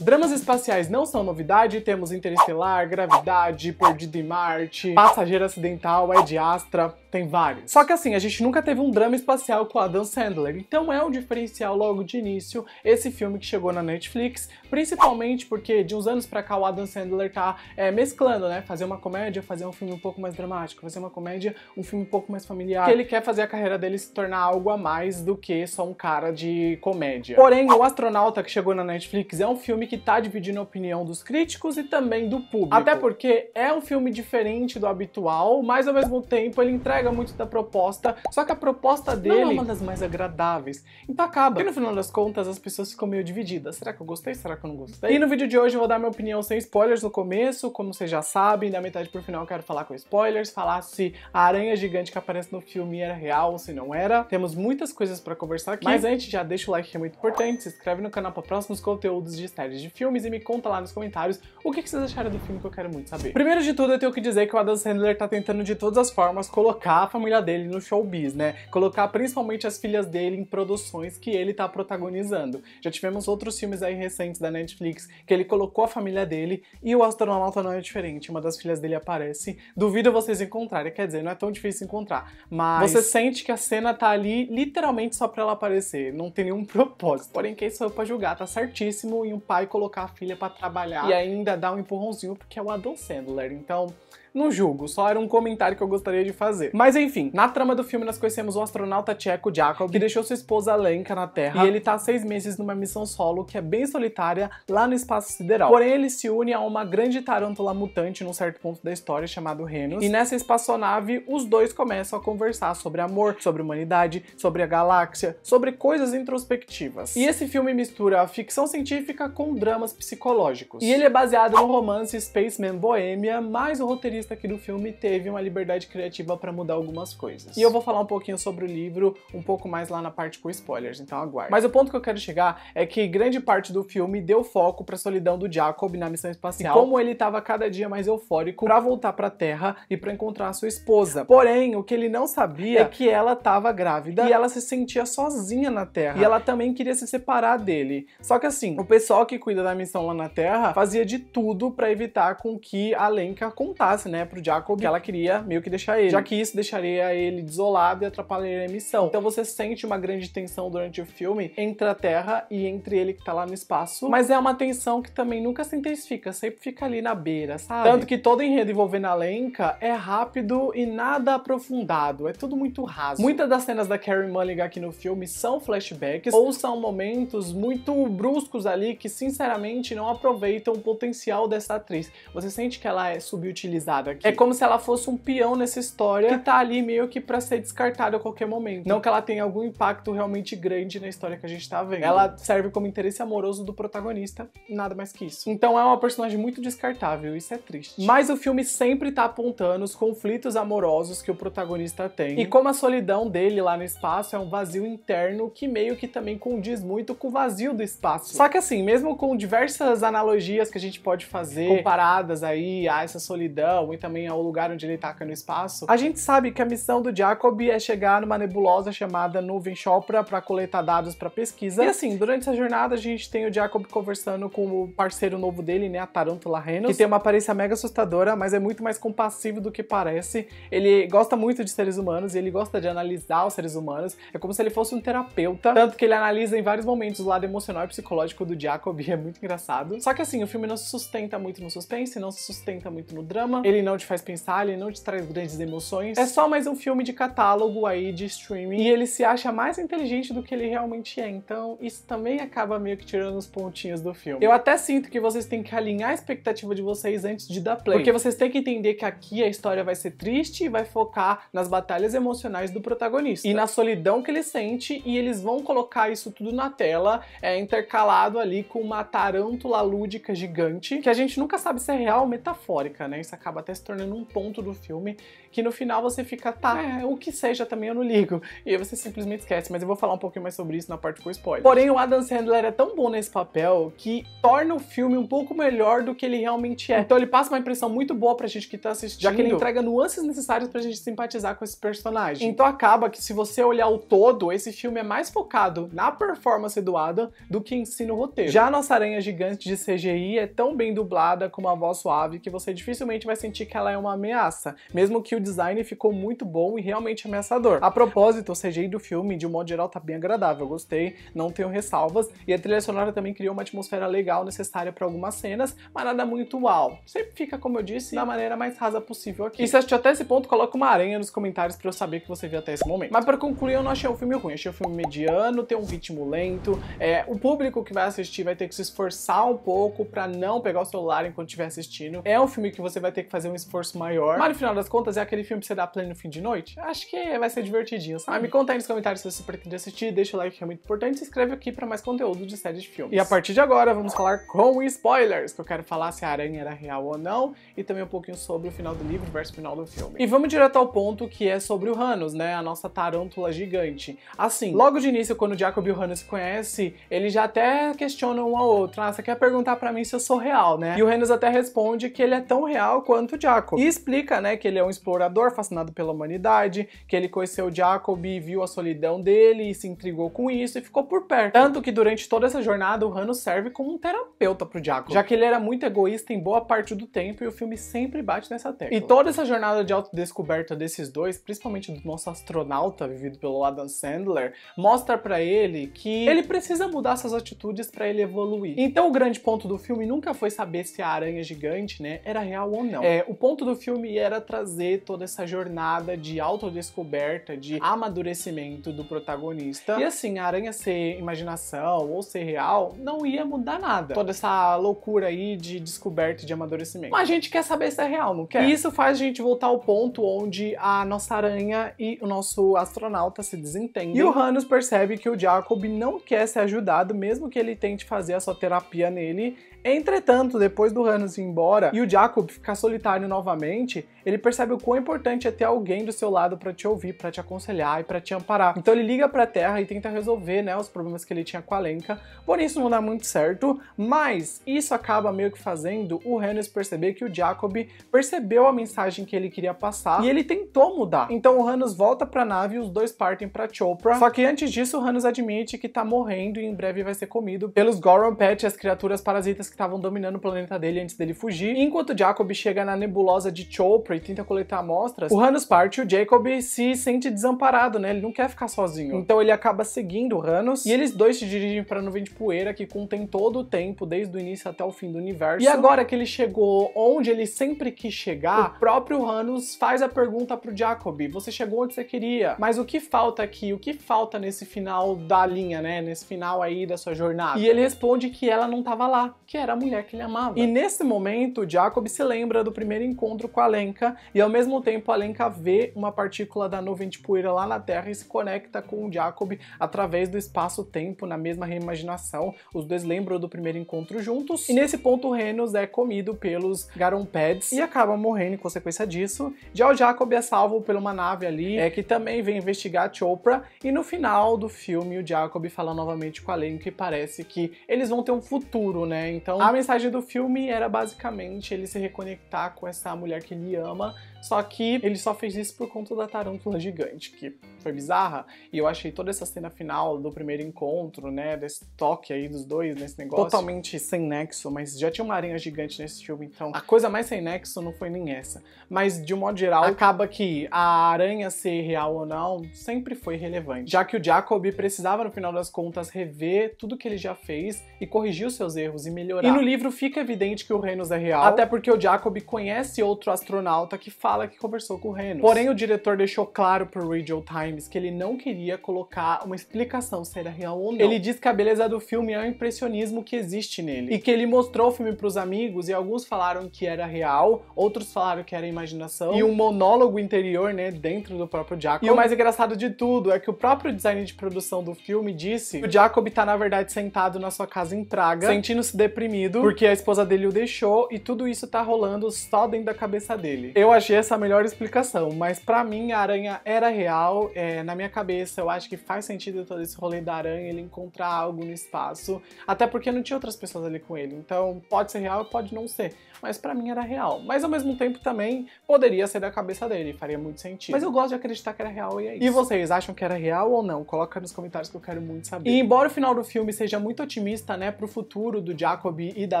Dramas espaciais não são novidade, temos Interestelar, Gravidade, Perdido em Marte, Passageiro Acidental, Ed Astra, tem vários. Só que assim, a gente nunca teve um drama espacial com Adam Sandler, então é um diferencial logo de início esse filme que chegou na Netflix, principalmente porque de uns anos pra cá o Adam Sandler tá é, mesclando, né? Fazer uma comédia, fazer um filme um pouco mais dramático, fazer uma comédia, um filme um pouco mais familiar. Ele quer fazer a carreira dele se tornar algo a mais do que só um cara de comédia. Porém, O Astronauta que chegou na Netflix é um filme que tá dividindo a opinião dos críticos e também do público. Até porque é um filme diferente do habitual, mas ao mesmo tempo ele entrega entrega muito da proposta, só que a proposta dele não é uma das mais agradáveis. Então acaba. E no final das contas, as pessoas ficam meio divididas. Será que eu gostei? Será que eu não gostei? E no vídeo de hoje eu vou dar minha opinião sem spoilers no começo, como vocês já sabem, da metade pro final eu quero falar com spoilers, falar se a aranha gigante que aparece no filme era real ou se não era. Temos muitas coisas para conversar aqui, mas antes já deixa o like que é muito importante, se inscreve no canal para próximos conteúdos de séries de filmes e me conta lá nos comentários o que vocês acharam do filme que eu quero muito saber. Primeiro de tudo, eu tenho que dizer que o Adam Sandler tá tentando de todas as formas colocar colocar a família dele no showbiz, né? Colocar principalmente as filhas dele em produções que ele tá protagonizando. Já tivemos outros filmes aí recentes da Netflix que ele colocou a família dele e o astronauta não é diferente. Uma das filhas dele aparece. Duvido vocês encontrarem, quer dizer, não é tão difícil encontrar, mas você sente que a cena tá ali literalmente só pra ela aparecer, não tem nenhum propósito. Porém, quem sou eu pra julgar? Tá certíssimo em um pai colocar a filha para trabalhar e ainda dar um empurrãozinho porque é o Adam Sandler. Então, não julgo, só era um comentário que eu gostaria de fazer. Mas enfim, na trama do filme nós conhecemos o astronauta tcheco Jacob, que deixou sua esposa Lenka na Terra, e ele tá há seis meses numa missão solo que é bem solitária lá no espaço sideral. Porém, ele se une a uma grande tarântula mutante num certo ponto da história chamado Renos, e nessa espaçonave os dois começam a conversar sobre amor, sobre humanidade, sobre a galáxia, sobre coisas introspectivas. E esse filme mistura a ficção científica com dramas psicológicos. E ele é baseado no romance Spaceman Bohemia, mais o roteirista aqui do filme teve uma liberdade criativa para mudar algumas coisas. E eu vou falar um pouquinho sobre o livro um pouco mais lá na parte com spoilers, então aguarde. Mas o ponto que eu quero chegar é que grande parte do filme deu foco para a solidão do Jacob na missão espacial, e como ele estava cada dia mais eufórico para voltar para a Terra e para encontrar sua esposa. Porém, o que ele não sabia é que ela estava grávida e ela se sentia sozinha na Terra. E ela também queria se separar dele. Só que assim, o pessoal que cuida da missão lá na Terra fazia de tudo para evitar com que a Lenka contasse, né, pro Jacob que ela queria meio que deixar ele, já que isso deixaria ele desolado e atrapalharia a missão. Então você sente uma grande tensão durante o filme entre a Terra e entre ele que tá lá no espaço, mas é uma tensão que também nunca se intensifica, sempre fica ali na beira, sabe? Tanto que todo enredo envolvendo a Lenka é rápido e nada aprofundado, é tudo muito raso. Muitas das cenas da Carrie Mulligan aqui no filme são flashbacks ou são momentos muito bruscos ali que sinceramente não aproveitam o potencial dessa atriz. Você sente que ela é subutilizada É como se ela fosse um peão nessa história que tá ali meio que para ser descartada a qualquer momento. Não que ela tenha algum impacto realmente grande na história que a gente tá vendo. Ela serve como interesse amoroso do protagonista, nada mais que isso. Então é uma personagem muito descartável, isso é triste. Mas o filme sempre tá apontando os conflitos amorosos que o protagonista tem. E como a solidão dele lá no espaço é um vazio interno que meio que também condiz muito com o vazio do espaço. Só que assim, mesmo com diversas analogias que a gente pode fazer comparadas aí a essa solidão e também ao lugar onde ele taca no espaço, a gente sabe que a missão do Jacob é chegar numa nebulosa chamada Nuvem Chopra para coletar dados para pesquisa. E assim, durante essa jornada a gente tem o Jacob conversando com o parceiro novo dele, né, a Tarântula Renos, que tem uma aparência mega assustadora, mas é muito mais compassivo do que parece. Ele gosta muito de seres humanos e ele gosta de analisar os seres humanos. É como se ele fosse um terapeuta, tanto que ele analisa em vários momentos o lado emocional e psicológico do Jacob, e é muito engraçado. Só que assim, o filme não se sustenta muito no suspense, não se sustenta muito no drama. Ele ele não te faz pensar, ele não te traz grandes emoções. É só mais um filme de catálogo aí de streaming e ele se acha mais inteligente do que ele realmente é. Então, isso também acaba meio que tirando os pontinhos do filme. Eu até sinto que vocês têm que alinhar a expectativa de vocês antes de dar play. Porque vocês têm que entender que aqui a história vai ser triste e vai focar nas batalhas emocionais do protagonista e na solidão que ele sente e eles vão colocar isso tudo na tela, é intercalado ali com uma tarântula lúdica gigante que a gente nunca sabe se é real ou metafórica, né? Isso acaba até se tornando um ponto do filme que no final você fica, tá, é, o que seja também eu não ligo. E aí você simplesmente esquece, mas eu vou falar um pouquinho mais sobre isso na parte com spoiler. Porém, o Adam Sandler é tão bom nesse papel que torna o filme um pouco melhor do que ele realmente é. Então ele passa uma impressão muito boa pra gente que tá assistindo, já que ele entrega nuances necessárias pra gente simpatizar com esse personagem. Então acaba que se você olhar o todo, esse filme é mais focado na performance do Adam do que em si no roteiro. Já a nossa aranha gigante de CGI é tão bem dublada com uma voz suave que você dificilmente vai sentir que ela é uma ameaça, mesmo que o design ficou muito bom e realmente ameaçador. A propósito, o CGI do filme, de um modo geral, tá bem agradável, gostei, não tenho ressalvas, e a trilha sonora também criou uma atmosfera legal necessária para algumas cenas, mas nada muito uau. Sempre fica, como eu disse, da maneira mais rasa possível aqui. E se assistiu até esse ponto, coloca uma aranha nos comentários para eu saber que você viu até esse momento. Mas para concluir, eu não achei o filme ruim, achei o filme mediano, tem um ritmo lento, é, o público que vai assistir vai ter que se esforçar um pouco para não pegar o celular enquanto estiver assistindo. É um filme que você vai ter que fazer um esforço maior, mas no final das contas é aquele filme que você dá play no fim de noite. Acho que vai ser divertidinho, sabe? Mas me conta aí nos comentários se você pretende assistir, deixa o like que é muito importante, e se inscreve aqui para mais conteúdo de séries de filmes. E a partir de agora vamos falar com spoilers, que eu quero falar se a aranha era real ou não, e também um pouquinho sobre o final do livro versus o final do filme. E vamos direto ao ponto que é sobre o Hanus, né? A nossa tarântula gigante. Assim, logo de início, quando o Jacob e o Hanus se conhecem, eles já até questionam um ao outro. Ah, você quer perguntar para mim se eu sou real, né? E o Hanus até responde que ele é tão real quanto o Jacob. E explica, né, que ele é um explorador fascinado pela humanidade, que ele conheceu Jacob e viu a solidão dele e se intrigou com isso e ficou por perto. Tanto que durante toda essa jornada, o Hanus serve como um terapeuta pro Jacob, já que ele era muito egoísta em boa parte do tempo e o filme sempre bate nessa tecla. E toda essa jornada de autodescoberta desses dois, principalmente do nosso astronauta vivido pelo Adam Sandler, mostra para ele que ele precisa mudar suas atitudes para ele evoluir. Então o grande ponto do filme nunca foi saber se a aranha gigante, né, era real ou não. É, o ponto do filme era trazer toda essa jornada de autodescoberta, de amadurecimento do protagonista. E assim, a aranha ser imaginação ou ser real não ia mudar nada. Toda essa loucura aí de descoberta e de amadurecimento. Mas a gente quer saber se é real, não quer? E isso faz a gente voltar ao ponto onde a nossa aranha e o nosso astronauta se desentendem. E o Hanus percebe que o Jacob não quer ser ajudado, mesmo que ele tente fazer a sua terapia nele. Entretanto, depois do Hanus ir embora e o Jacob ficar solitário novamente, ele percebe o quão importante é ter alguém do seu lado para te ouvir, para te aconselhar e para te amparar. Então ele liga para a Terra e tenta resolver, né, os problemas que ele tinha com a Lenka. Porém, isso não dá muito certo, mas isso acaba meio que fazendo o Hanus perceber que o Jacob percebeu a mensagem que ele queria passar e ele tentou mudar. Então o Hanus volta para a nave e os dois partem para Chopra. Só que antes disso, o Hanus admite que tá morrendo e em breve vai ser comido pelos Goron Pet, as criaturas parasitas que estavam dominando o planeta dele antes dele fugir. Enquanto Jacob chega na nebulosa de Chopra e tenta coletar amostras, o Hanus parte e o Jacob se sente desamparado, né? Ele não quer ficar sozinho. Então ele acaba seguindo o Hanus e eles dois se dirigem para a nuvem de poeira que contém todo o tempo, desde o início até o fim do universo. E agora que ele chegou onde ele sempre quis chegar, o próprio Hanus faz a pergunta pro Jacob: Você chegou onde você queria, mas o que falta aqui? O que falta nesse final da linha, né? Nesse final aí da sua jornada? E ele responde que ela não tava lá, que era a mulher que ele amava. E nesse momento, Jacob se lembra do primeiro encontro com a Lenka e ao mesmo tempo a Lenka vê uma partícula da nuvem de poeira lá na Terra e se conecta com o Jacob através do espaço-tempo na mesma reimaginação. Os dois lembram do primeiro encontro juntos. E nesse ponto, Renos é comido pelos Garonpads e acaba morrendo em consequência disso. Já o Jacob é salvo por uma nave ali, é que também vem investigar Chopra. E no final do filme, o Jacob fala novamente com a Lenka e parece que eles vão ter um futuro, né? Então a mensagem do filme era basicamente ele se reconectar com essa mulher que ele ama só que ele só fez isso por conta da tarântula gigante, que foi bizarra. E eu achei toda essa cena final do primeiro encontro, né, desse toque aí dos dois nesse negócio, totalmente sem nexo, mas já tinha uma aranha gigante nesse filme, então a coisa mais sem nexo não foi nem essa. Mas de um modo geral, acaba que a aranha ser real ou não sempre foi relevante, já que o Jacob precisava no final das contas rever tudo que ele já fez e corrigir os seus erros e melhorar. E no livro fica evidente que o Renos é real, até porque o Jacob conhece outro astronauta que fala que conversou com o Renos. Porém, o diretor deixou claro pro Radio Times que ele não queria colocar uma explicação se era real ou não. Ele diz que a beleza do filme é o impressionismo que existe nele. E que ele mostrou o filme pros amigos e alguns falaram que era real, outros falaram que era imaginação. E um monólogo interior, né, dentro do próprio Jacob. E o mais engraçado de tudo é que o próprio design de produção do filme disse que o Jacob tá, na verdade, sentado na sua casa em Praga, sentindo-se deprimido, porque a esposa dele o deixou e tudo isso tá rolando só dentro da cabeça dele. Eu achei essa a melhor explicação, mas para mim a aranha era real. É, na minha cabeça, eu acho que faz sentido todo esse rolê da aranha, ele encontrar algo no espaço, até porque não tinha outras pessoas ali com ele. Então, pode ser real, pode não ser, mas para mim era real. Mas ao mesmo tempo também poderia ser da cabeça dele, faria muito sentido. Mas eu gosto de acreditar que era real e é isso. E vocês acham que era real ou não? Coloca nos comentários que eu quero muito saber. E embora o final do filme seja muito otimista, né, pro futuro do Jacob e da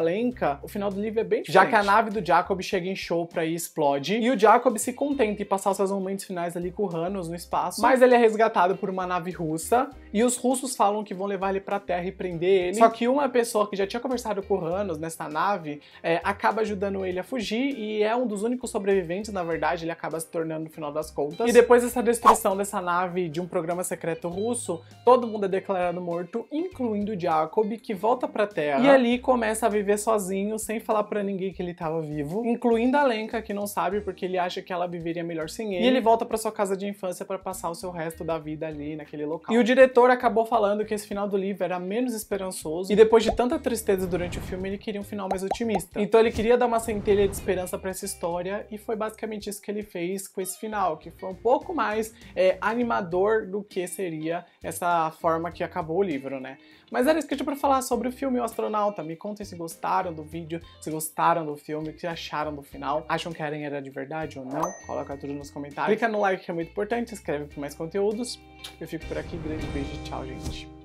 Lenka, o final do livro é bem diferente. Já que a nave do Jacob chega em show pra ir explode, e o Jacob se contenta em passar seus momentos finais ali com o Hanos no espaço, mas ele é resgatado por uma nave russa, e os russos falam que vão levar ele pra Terra e prender ele. Só que uma pessoa que já tinha conversado com o Hanos nessa nave é, acaba ajudando ele a fugir e é um dos únicos sobreviventes, na verdade, ele acaba se tornando no final das contas. E depois dessa destruição dessa nave de um programa secreto russo, todo mundo é declarado morto, incluindo Jacob, que volta pra Terra e ali começa a viver sozinho, sem falar para ninguém que ele estava vivo, incluindo a Lenka, que não sabe porque ele acha que ela viveria melhor sem ele. E ele volta para sua casa de infância para passar o seu resto da vida ali naquele local. E o diretor acabou falando que esse final do livro era menos esperançoso e depois de tanta tristeza durante o filme, ele queria um final mais otimista. Então ele queria dar uma centelha de esperança para essa história e foi basicamente isso que ele fez com esse final, que foi um pouco mais é, animador do que seria essa forma que acabou o livro, né? Mas era isso que eu tinha pra falar sobre o filme O Astronauta. Me contem se gostaram do vídeo, se gostaram do filme, o que acharam do final. Acham que a Eren era de verdade ou não? Coloca tudo nos comentários. Clica no like que é muito importante, se inscreve para mais conteúdos. Eu fico por aqui, grande beijo tchau, gente.